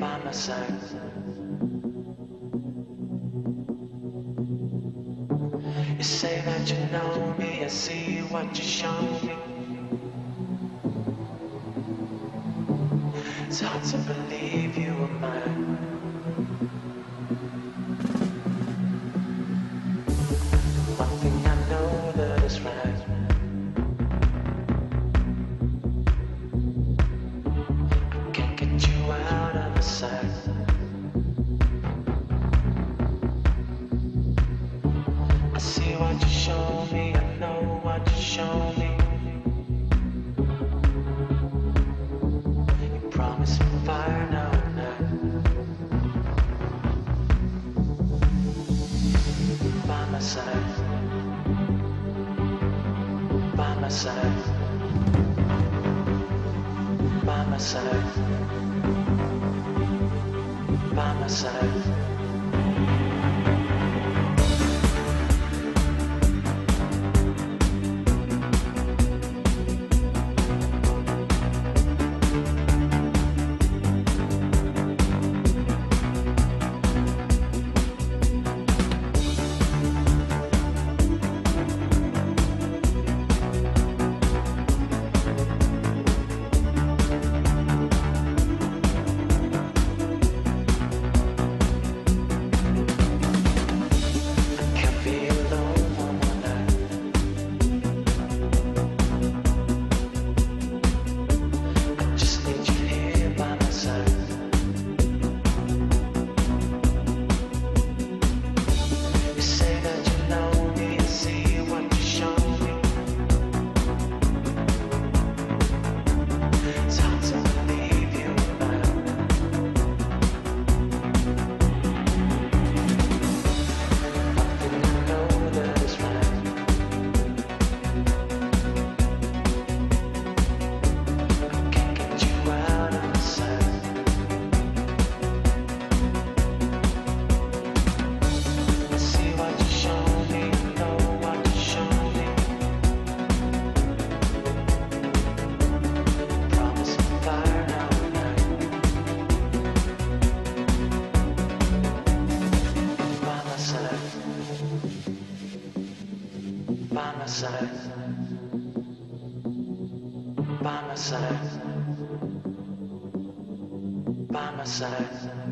by my side. You say that you know me, I see what you show me. It's hard to believe you were mine. Show me. You promise me fire now and night. By my side, by my side, by my side, by my side. By my side, by my side.